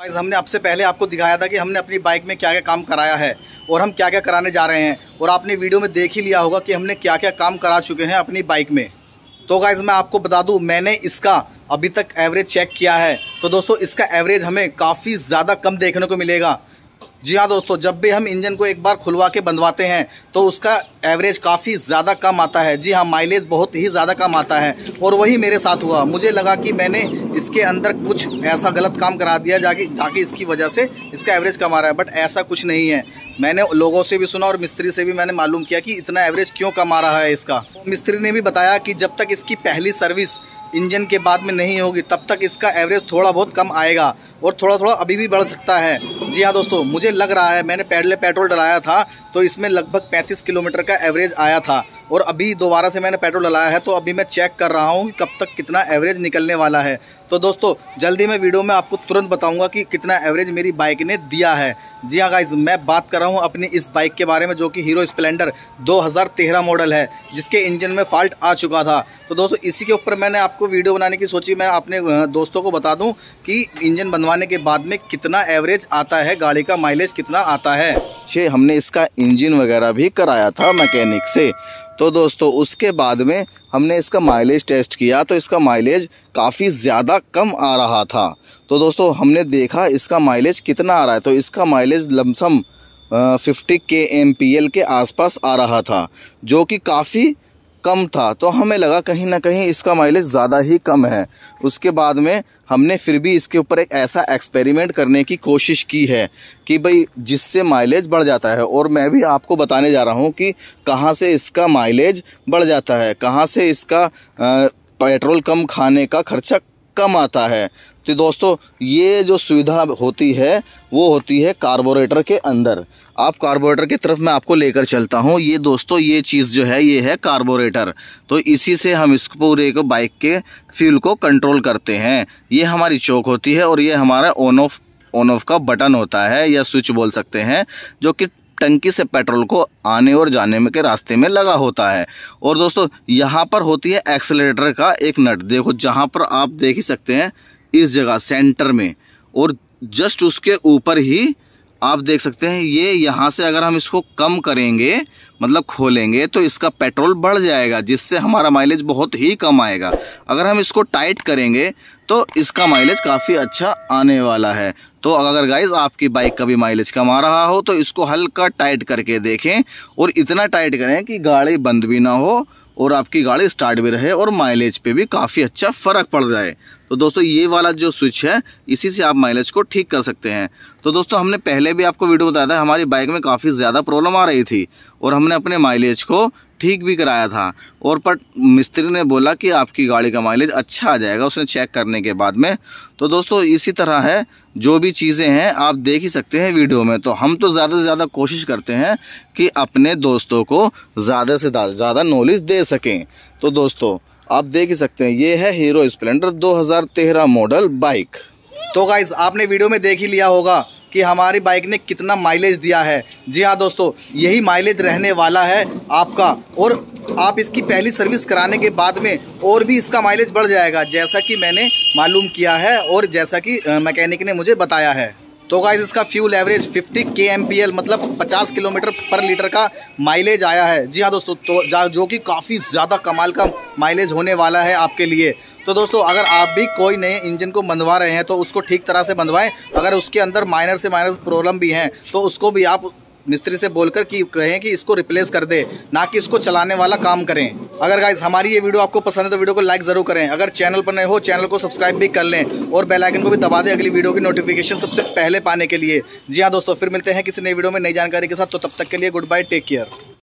Guys हमने आपसे पहले आपको दिखाया था कि हमने अपनी बाइक में क्या क्या काम कराया है और हम क्या क्या कराने जा रहे हैं और आपने वीडियो में देख ही लिया होगा कि हमने क्या क्या काम करा चुके हैं अपनी बाइक में। तो गाइज़ मैं आपको बता दूँ, मैंने इसका अभी तक एवरेज चेक किया है। तो दोस्तों, इसका एवरेज हमें काफ़ी ज़्यादा कम देखने को मिलेगा। जी हाँ दोस्तों, जब भी हम इंजन को एक बार खुलवा के बंधवाते हैं तो उसका एवरेज काफ़ी ज़्यादा कम आता है। जी हाँ माइलेज बहुत ही ज़्यादा कम आता है। और वही मेरे साथ हुआ। मुझे लगा कि मैंने इसके अंदर कुछ ऐसा गलत काम करा दिया जाके ताकि इसकी वजह से इसका एवरेज कम आ रहा है। बट ऐसा कुछ नहीं है। मैंने लोगों से भी सुना और मिस्त्री से भी मैंने मालूम किया कि इतना एवरेज क्यों कम आ रहा है इसका। मिस्त्री ने भी बताया कि जब तक इसकी पहली सर्विस इंजन के बाद में नहीं होगी, तब तक इसका एवरेज थोड़ा बहुत कम आएगा। और थोड़ा थोड़ा अभी भी बढ़ सकता है। जी हाँ दोस्तों, मुझे लग रहा है मैंने पहले पेट्रोल डलाया था तो इसमें लगभग 35 किलोमीटर का एवरेज आया था। और अभी दोबारा से मैंने पेट्रोल डलाया है तो अभी मैं चेक कर रहा हूँ कि कब तक कितना एवरेज निकलने वाला है। तो दोस्तों, जल्दी मैं वीडियो में आपको तुरंत बताऊँगा कि कितना एवरेज मेरी बाइक ने दिया है। जी हाँ गाइज़ मैं बात कर रहा हूँ अपनी इस बाइक के बारे में, जो कि हीरो स्प्लेंडर 2013 मॉडल है, जिसके इंजन में फॉल्ट आ चुका था। तो दोस्तों, इसी के ऊपर मैंने आपको वीडियो बनाने की सोची, मैं अपने दोस्तों को बता दूँ कि इंजन बनवाने के बाद में कितना एवरेज आता है, गाड़ी का माइलेज कितना आता है? छे, हमने इसका इंजन वगैरह भी कराया था मैकेनिक से। तो दोस्तों, उसके बाद में हमने इसका माइलेज टेस्ट किया तो इसका माइलेज काफ़ी ज़्यादा कम आ रहा था। तो दोस्तों, हमने देखा इसका माइलेज कितना आ रहा है तो इसका mileage lump sum fifty K M के आसपास आ रहा था, जो कि काफ़ी कम था। तो हमें लगा कहीं ना कहीं इसका माइलेज ज़्यादा ही कम है। उसके बाद में हमने फिर भी इसके ऊपर एक ऐसा एक्सपेरिमेंट करने की कोशिश की है कि भाई जिससे माइलेज बढ़ जाता है, और मैं भी आपको बताने जा रहा हूँ कि कहाँ से इसका माइलेज बढ़ जाता है, कहाँ से इसका पेट्रोल कम खाने का खर्चा कम आता है। तो दोस्तों, ये जो सुविधा होती है, वो होती है कार्बोरेटर के अंदर। आप कार्बोरेटर की तरफ़ मैं आपको लेकर चलता हूँ। ये दोस्तों, ये चीज़ जो है, ये है कार्बोरेटर। तो इसी से हम इस पूरे को बाइक के फ्यूल को कंट्रोल करते हैं। ये हमारी चौक होती है और ये हमारा ऑन ऑफ़ ऑन ऑफ़ का बटन होता है, या स्विच बोल सकते हैं, जो कि टंकी से पेट्रोल को आने और जाने में के रास्ते में लगा होता है। और दोस्तों, यहाँ पर होती है एक्सेलेटर का एक नट। देखो, जहाँ पर आप देख ही सकते हैं इस जगह सेंटर में। और जस्ट उसके ऊपर ही आप देख सकते हैं, ये यहाँ से अगर हम इसको कम करेंगे मतलब खोलेंगे तो इसका पेट्रोल बढ़ जाएगा, जिससे हमारा माइलेज बहुत ही कम आएगा। अगर हम इसको टाइट करेंगे तो इसका माइलेज काफ़ी अच्छा आने वाला है। तो अगर गाइज़ आपकी बाइक का भी माइलेज कम आ रहा हो तो इसको हल्का टाइट करके देखें, और इतना टाइट करें कि गाड़ी बंद भी ना हो, और आपकी गाड़ी स्टार्ट भी रहे, और माइलेज पे भी काफ़ी अच्छा फ़र्क पड़ जाए। तो दोस्तों, ये वाला जो स्विच है, इसी से आप माइलेज को ठीक कर सकते हैं। तो दोस्तों, हमने पहले भी आपको वीडियो बताया था, हमारी बाइक में काफ़ी ज़्यादा प्रॉब्लम आ रही थी और हमने अपने माइलेज को ठीक भी कराया था। और पर मिस्त्री ने बोला कि आपकी गाड़ी का माइलेज अच्छा आ जाएगा, उसने चेक करने के बाद में। तो दोस्तों, इसी तरह है, जो भी चीज़ें हैं, आप देख ही सकते हैं वीडियो में। तो हम तो ज़्यादा से ज़्यादा कोशिश करते हैं कि अपने दोस्तों को ज़्यादा से ज़्यादा नॉलेज दे सकें। तो दोस्तों आप देख ही सकते हैं, ये है हीरो स्प्लेंडर 2013 मॉडल बाइक तो गाइज़ आपने वीडियो में देख ही लिया होगा कि हमारी बाइक ने कितना माइलेज दिया है। जी हाँ दोस्तों, यही माइलेज रहने वाला है आपका। और आप इसकी पहली सर्विस कराने के बाद में और भी इसका माइलेज बढ़ जाएगा, जैसा कि मैंने मालूम किया है और जैसा कि मैकेनिक ने मुझे बताया है। तो गाइज़ इसका फ्यूल एवरेज 50 के मतलब 50 किलोमीटर पर लीटर का माइलेज आया है। जी हाँ दोस्तों तो जो कि काफ़ी ज़्यादा कमाल का माइलेज होने वाला है आपके लिए। तो दोस्तों, अगर आप भी कोई नए इंजन को बंधवा रहे हैं तो उसको ठीक तरह से बंधवाएँ। अगर उसके अंदर माइनर से माइनर प्रॉब्लम भी हैं तो उसको भी आप मिस्त्री से बोलकर कि कहें कि इसको रिप्लेस कर दे, ना कि इसको चलाने वाला काम करें। अगर गाइज़ हमारी ये वीडियो आपको पसंद है तो वीडियो को लाइक ज़रूर करें। अगर चैनल पर नए हो चैनल को सब्सक्राइब भी कर लें और बेल आइकन को भी दबा दें अगली वीडियो की नोटिफिकेशन सबसे पहले पाने के लिए। जी हाँ दोस्तों, फिर मिलते हैं किसी नई वीडियो में नई जानकारी के साथ। तो तब तक के लिए गुड बाय टेक केयर